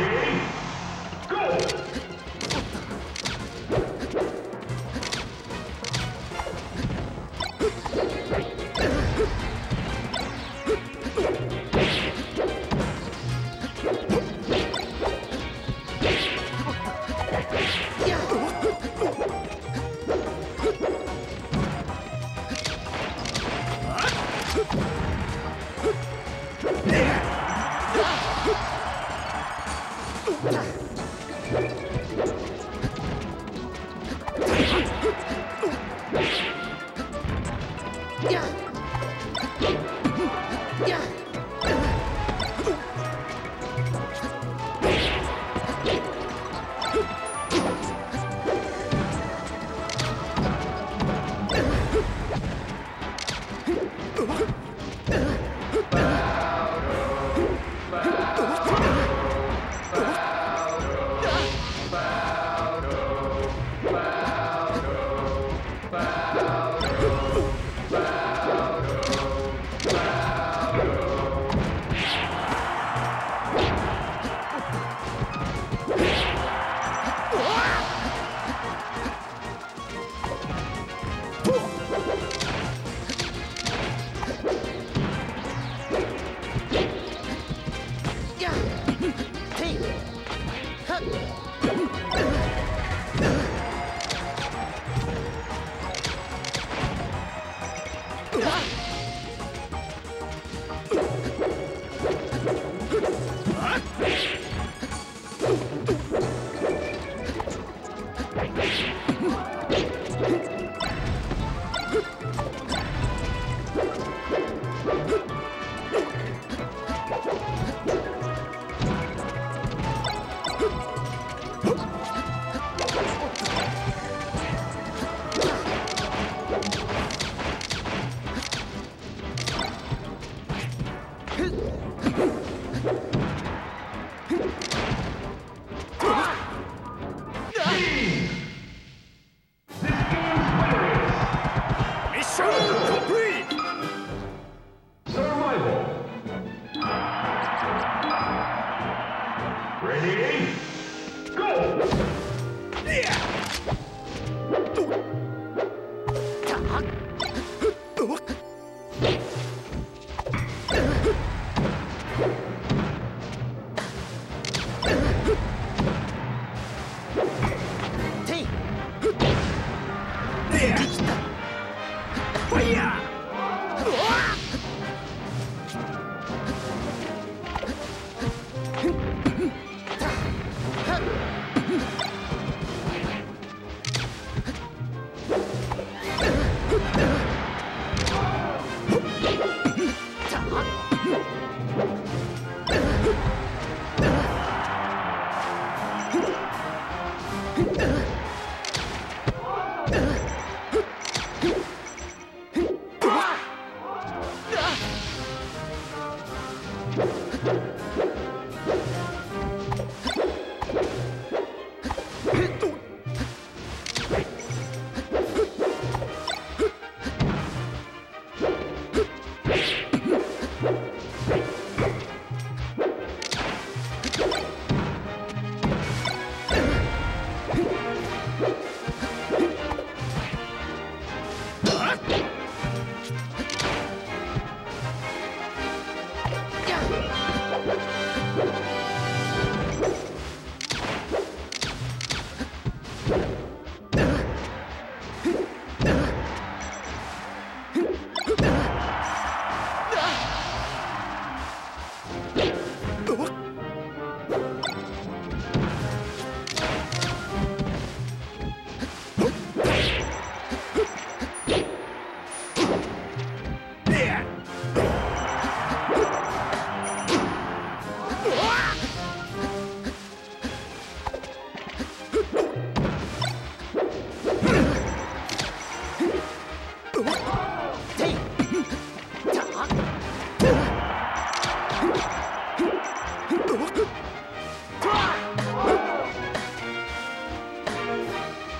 Three. Let's go.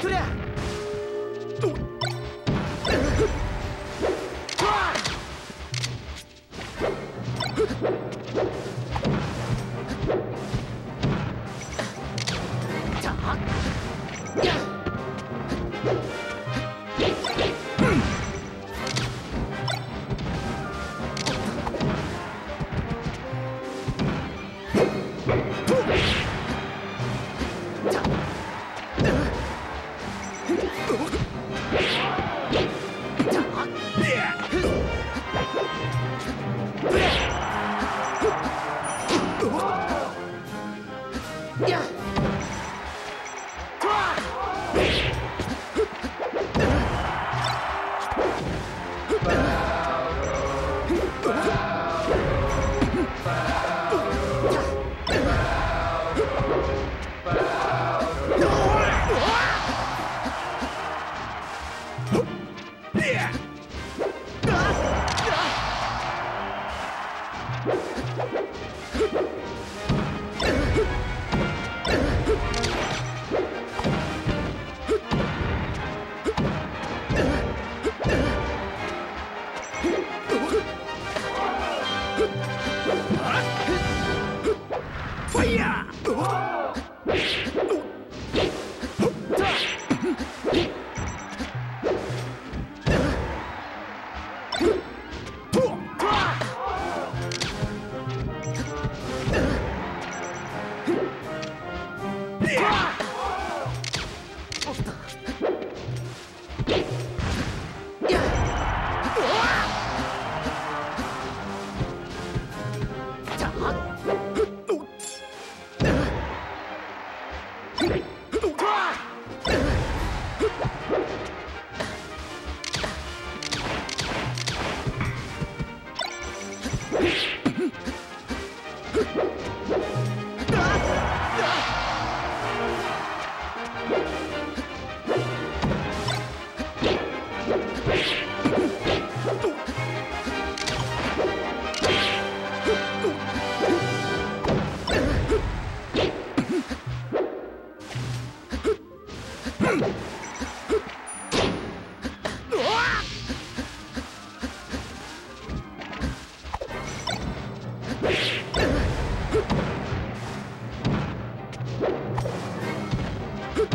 くりゃ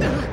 Ugh!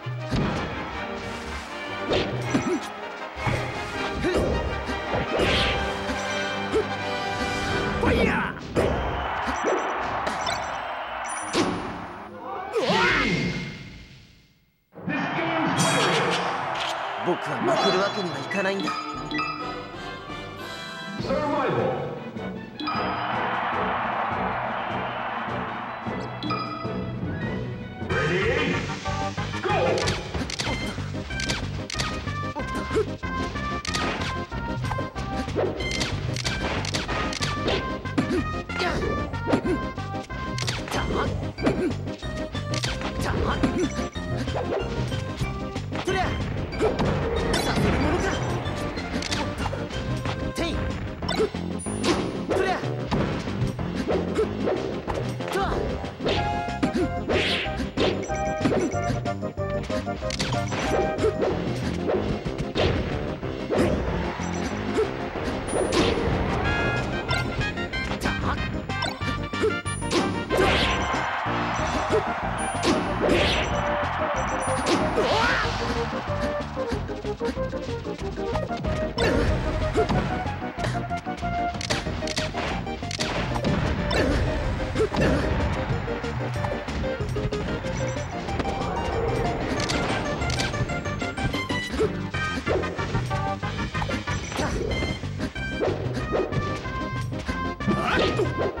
you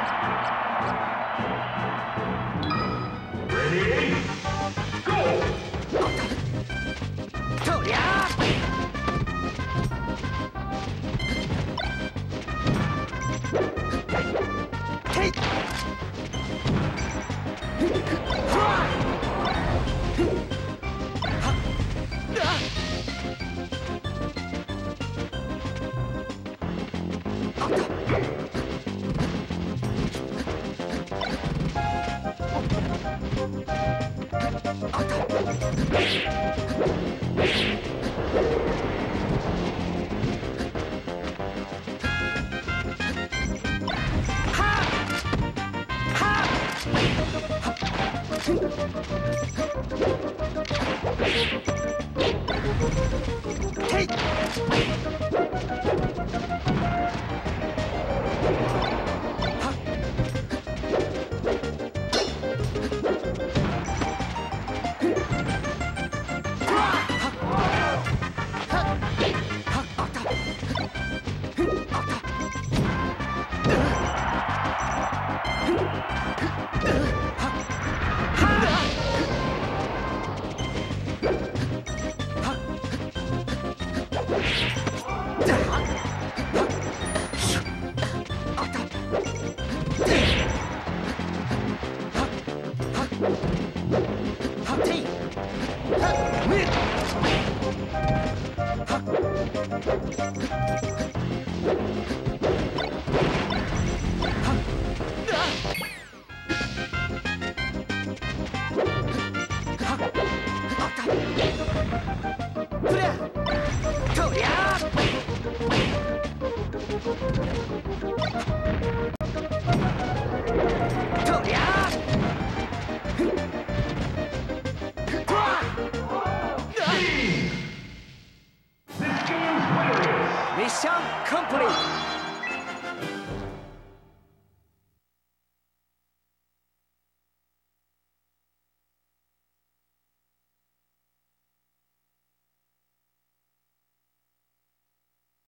Take!